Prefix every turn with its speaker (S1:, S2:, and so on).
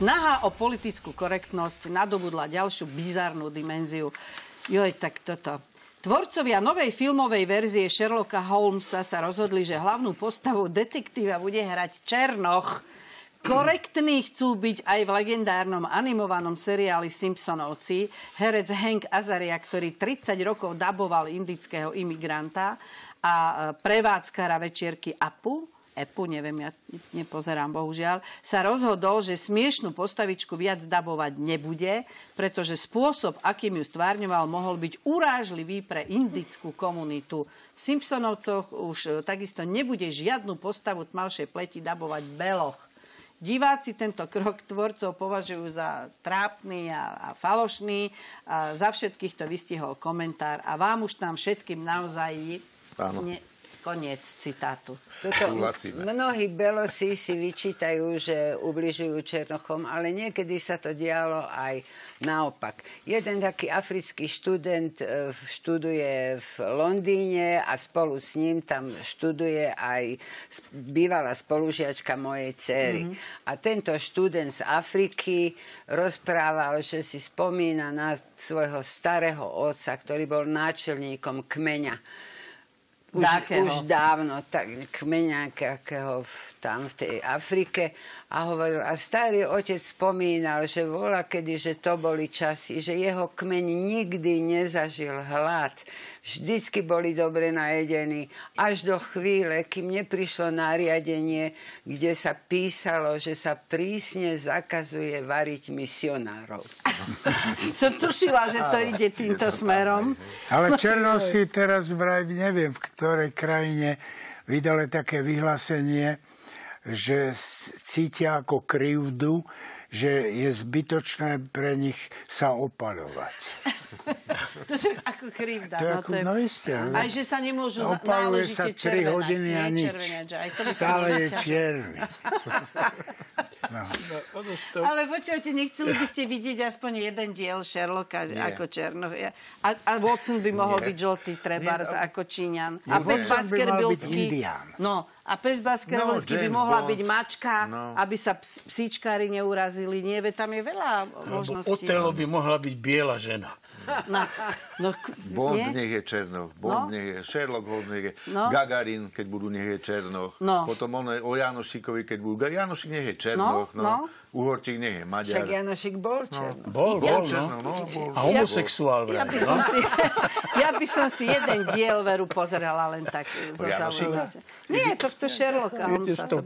S1: snaha o politickú korektnosť nadobudla ďalšiu bizarnú dimenziu. Joj, tak toto. Tvorcovia novej filmovej verzie Sherlocka Holmesa sa rozhodli, že hlavnú postavu detektíva bude hrať Černoch. Korektní chcú byť aj v legendárnom animovanom seriáli Simpsonovci. Herec Hank Azaria, ktorý 30 rokov daboval indického imigranta a prevádzkara večierky Apu, Epu, neviem, ja nepozerám bohužiaľ, sa rozhodol, že smiešnú postavičku viac dabovať nebude, pretože spôsob, akým ju stvárňoval, mohol byť urážlivý pre indickú komunitu. V Simpsonovcoch už e, takisto nebude žiadnu postavu tmavšej pleti dabovať beloch. Diváci tento krok tvorcov považujú za trápny a, a falošný. A za všetkých to vystihol komentár. A vám už tam všetkým naozaj...
S2: Áno.
S1: Ne, Koniec citátu.
S3: Toto mnohí belosi si vyčítajú, že ubližujú Černochom, ale niekedy sa to dialo aj naopak. Jeden taký africký študent e, študuje v Londýne a spolu s ním tam študuje aj bývalá spolužiačka mojej cery. Mm-hmm. A tento študent z Afriky rozprával, že si spomína na svojho starého otca, ktorý bol náčelníkom kmeňa už, už dávno, tak kmeňa nejakého tam v tej Afrike a hovoril, a starý otec spomínal, že vola kedy, že to boli časy, že jeho kmeň nikdy nezažil hlad, vždycky boli dobre najedení, až do chvíle, kým neprišlo nariadenie, kde sa písalo, že sa prísne zakazuje variť misionárov.
S1: Som tušila, že to ide týmto smerom.
S4: Ale Černosy teraz vraj neviem, v ktorej krajine vydali také vyhlásenie, že cítia ako krivdu, že je zbytočné pre nich sa opalovať.
S1: to je ako krivda.
S4: To je ako, no, isté.
S1: Aj že sa nemôžu
S4: Opaluje sa 3
S1: červenať,
S4: hodiny a nič.
S1: Aj to
S4: Stále je čierny.
S1: No. Ale počujete, nechceli by ste vidieť aspoň jeden diel Sherlocka Nie. ako Černoch. A, a Watson by mohol Nie. byť žltý trebárs ako Číňan. A pes Baskervillský... No, a pes Baskervillský no, by mohla Bond. byť mačka, no. aby sa psíčkári neurazili. Nie, tam je veľa možností.
S5: Otelo by mohla byť biela žena.
S2: No, no, Bond nie? nech je Černoch, Bond no? nech je Sherlock Holmes nech je no? Gagarin, keď budú nech je Černoch. No. Potom on o Janošikovi, keď budú... Janošik nech je Černoch, no. no. no. Uhorčík nech je Maďar.
S3: Však Janošik bol Černoch.
S5: No. Bol, bol, no. no bol, A homosexuál.
S1: Ja by, som si, ja by som si jeden diel veru pozerala len tak. Zo Nie, tohto Sherlocka Holmesa.